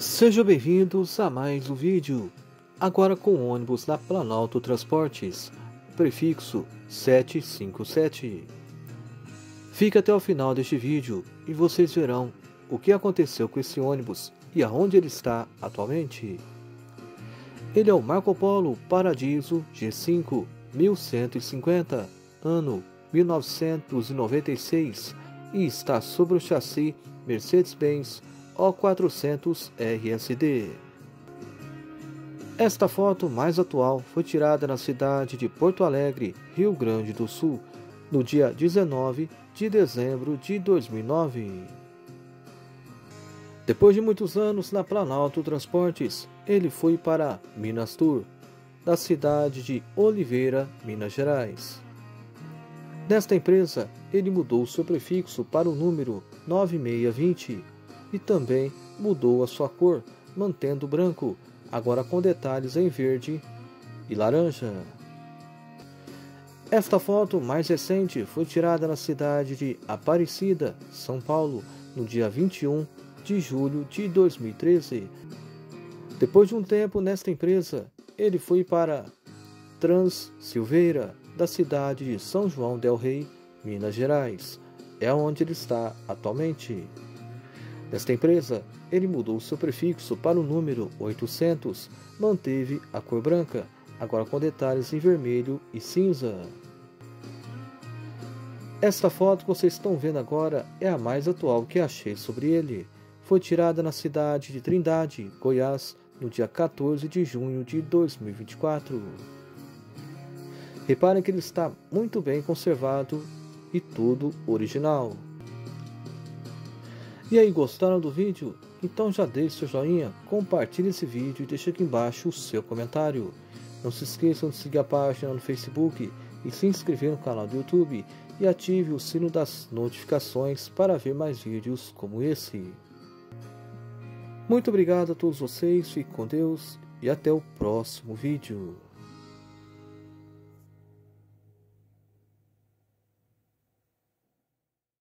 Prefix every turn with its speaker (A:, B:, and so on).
A: Sejam bem-vindos a mais um vídeo, agora com o ônibus da Planalto Transportes, prefixo 757. Fique até o final deste vídeo e vocês verão o que aconteceu com esse ônibus e aonde ele está atualmente. Ele é o Marco Polo Paradiso G5 1150, ano 1996, e está sobre o chassi Mercedes-Benz o400 RSD. Esta foto mais atual foi tirada na cidade de Porto Alegre, Rio Grande do Sul, no dia 19 de dezembro de 2009. Depois de muitos anos na Planalto Transportes, ele foi para Minas Tour, da cidade de Oliveira, Minas Gerais. Nesta empresa, ele mudou seu prefixo para o número 9620 e também mudou a sua cor, mantendo branco, agora com detalhes em verde e laranja. Esta foto mais recente foi tirada na cidade de Aparecida, São Paulo, no dia 21 de julho de 2013. Depois de um tempo nesta empresa, ele foi para Trans Silveira, da cidade de São João del Rei, Minas Gerais. É onde ele está atualmente. Nesta empresa, ele mudou seu prefixo para o número 800, manteve a cor branca, agora com detalhes em vermelho e cinza. Esta foto que vocês estão vendo agora é a mais atual que achei sobre ele. Foi tirada na cidade de Trindade, Goiás, no dia 14 de junho de 2024. Reparem que ele está muito bem conservado e tudo original. E aí, gostaram do vídeo? Então já deixe seu joinha, compartilhe esse vídeo e deixe aqui embaixo o seu comentário. Não se esqueçam de seguir a página no Facebook e se inscrever no canal do YouTube e ative o sino das notificações para ver mais vídeos como esse. Muito obrigado a todos vocês, fique com Deus e até o próximo vídeo.